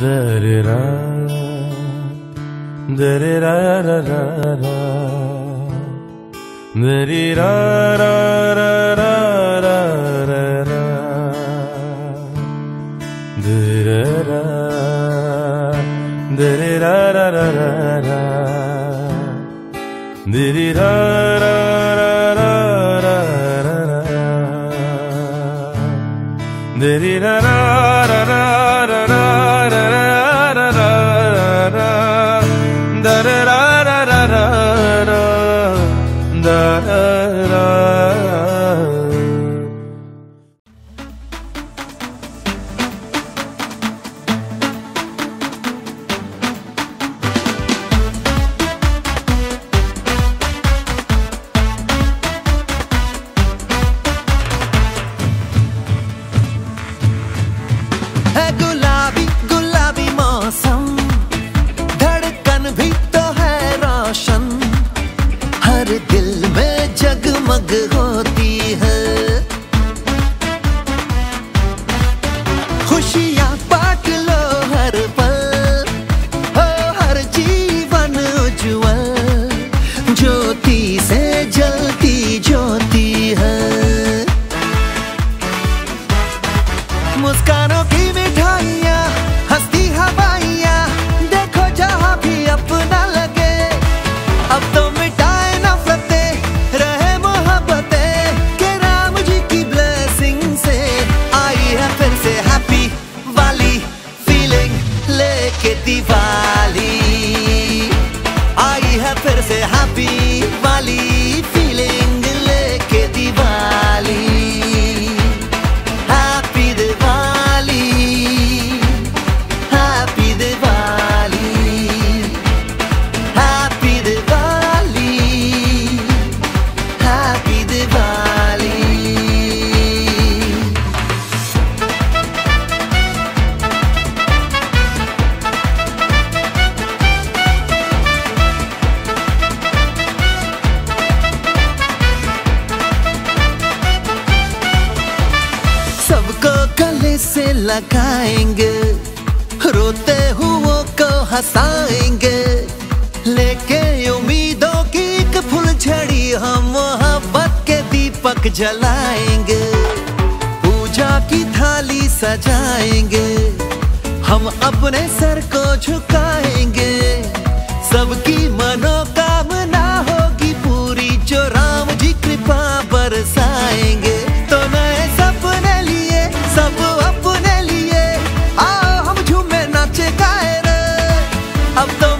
Da-da-da. Da-da-da-da-da-da. Da-di-da-da-da-da-da-da. Da-da-da. Da-di-da-da-da-da-da. Di-di-da-da-da-da-da. है लेके दिवाली। आई है फिर से हैप्पी से लगाएँगे। रोते हुओं को हंसाएँगे। लेके उम्मीदों की एक फुलझड़ी हम मोहब्बत के दीपक जलाएँगे। पूजा की थाली सजाएँगे। हम 앞서